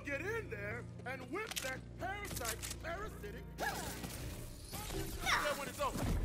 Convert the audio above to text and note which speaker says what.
Speaker 1: I'll get in there and whip that parasite parasitic. There when it's over.